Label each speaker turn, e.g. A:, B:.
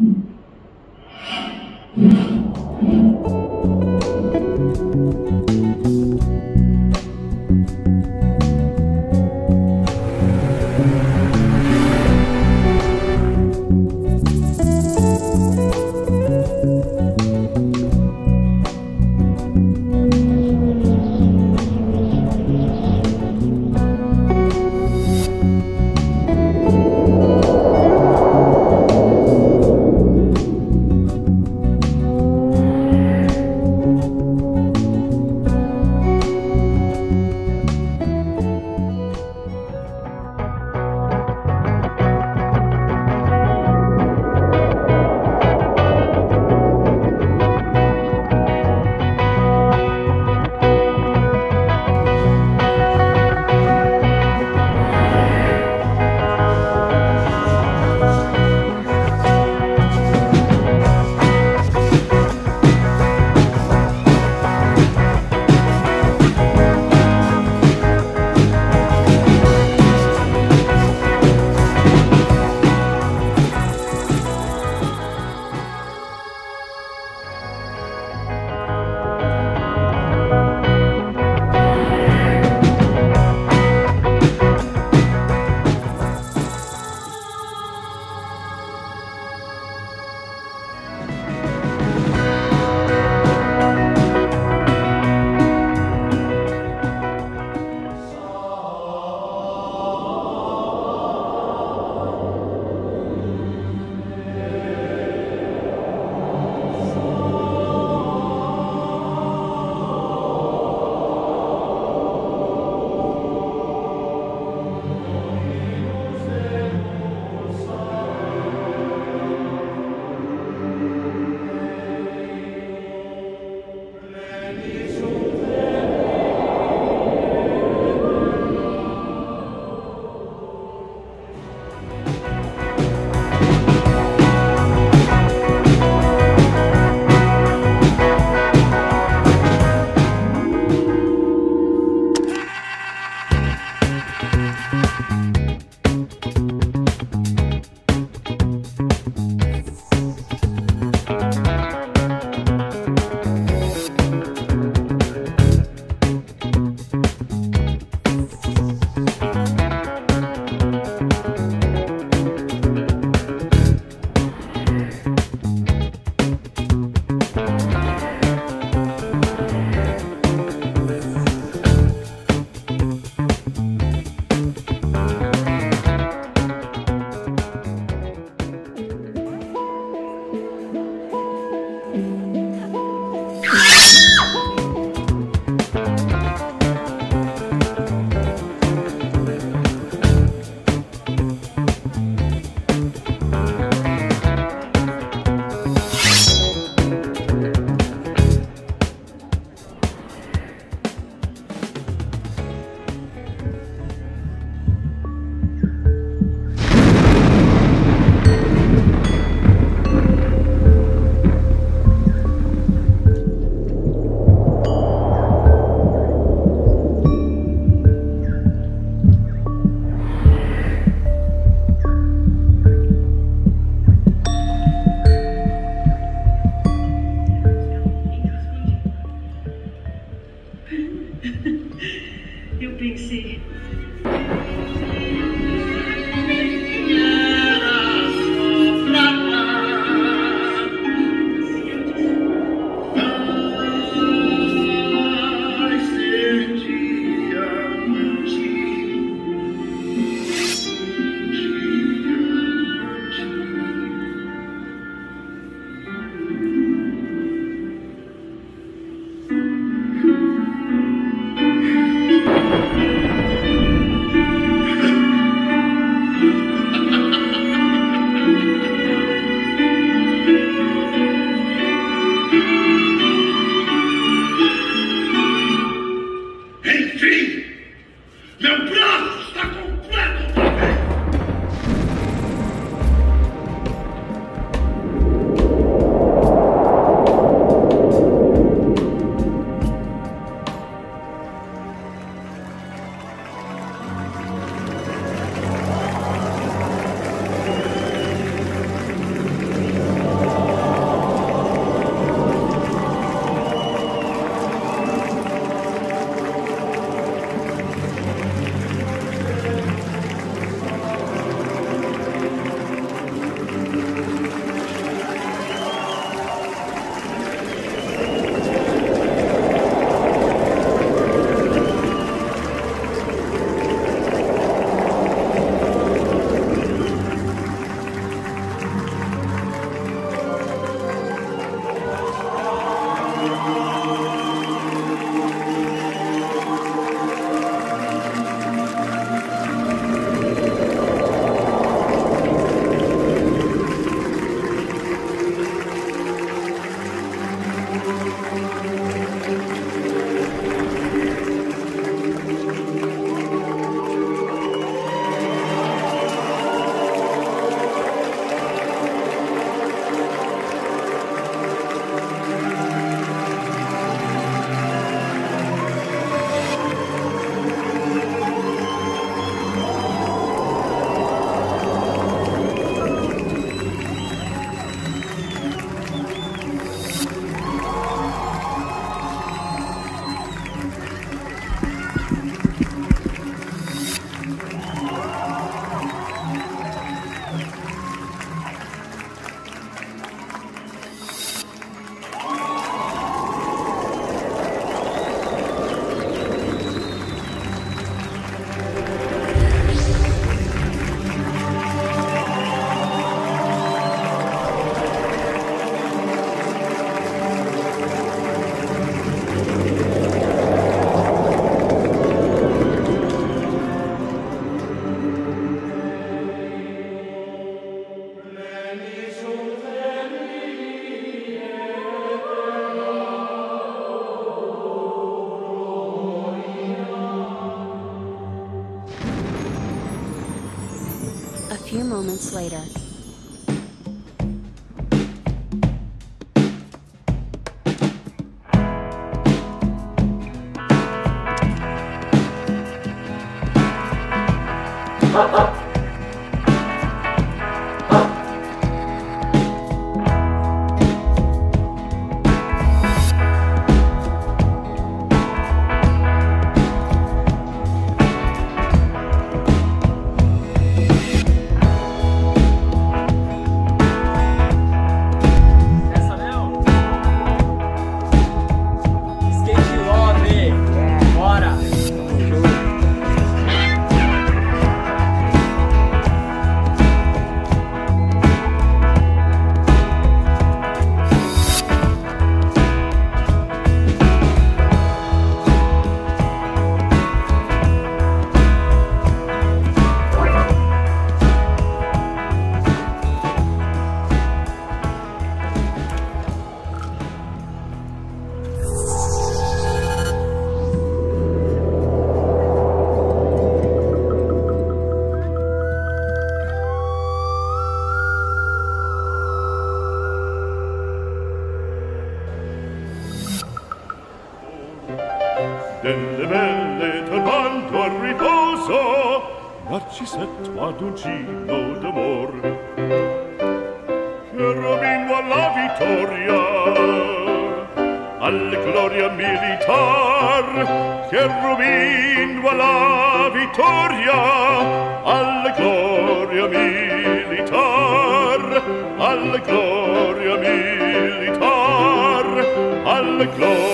A: Thank you. Few moments later.
B: Essa
C: delle belle turbando al riposo narcisetto ad un cino d'amor cherubino alla vittoria alla gloria militar. Cherubino alla vittoria alla gloria militar. Alla gloria militar alla gloria